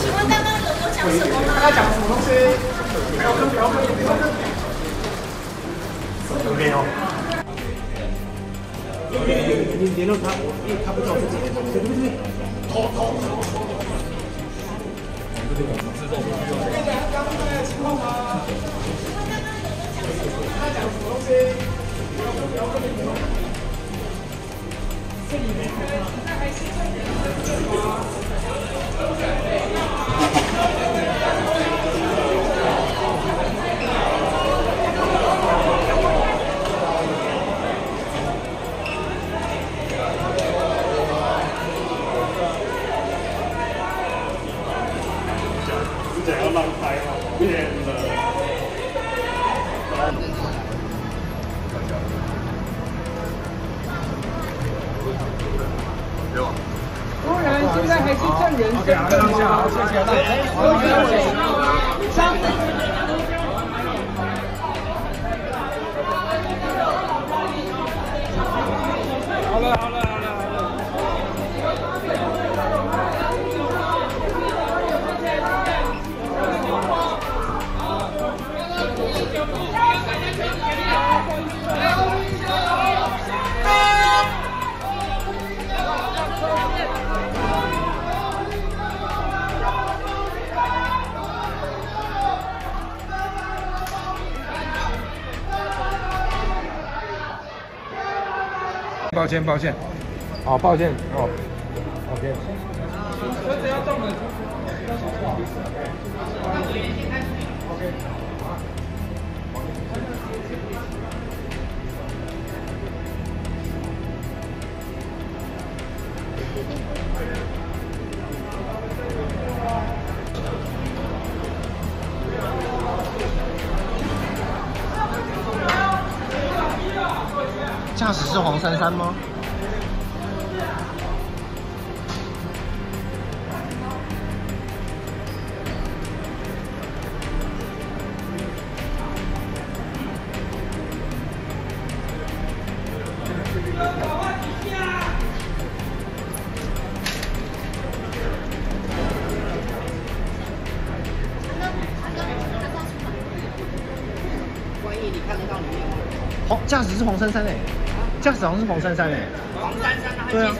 请问刚刚有有讲什么吗？他讲什么东西？你联络他，我因为他不知道是谁，对不对？头头头。可以讲刚出来的情况吗？他讲什么东西？不要跟，不要跟，不要跟。这里面那还是要让开嘛，变了。当然，现在还是证人身份嘛。谢谢大家。抱歉，抱歉，好，抱歉，哦，OK。驾驶是黄珊珊吗？黄驾驶是黄珊珊哎，驾驶好像是黄珊珊哎，黄珊珊啊，对啊？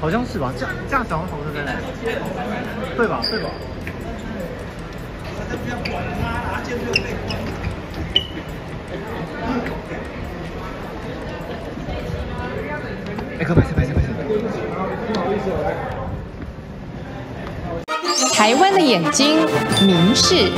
好像是吧？驾驾驶好像是黄珊珊哎，对吧？对吧？哎，可拍摄拍摄拍摄。台湾的眼睛，明视。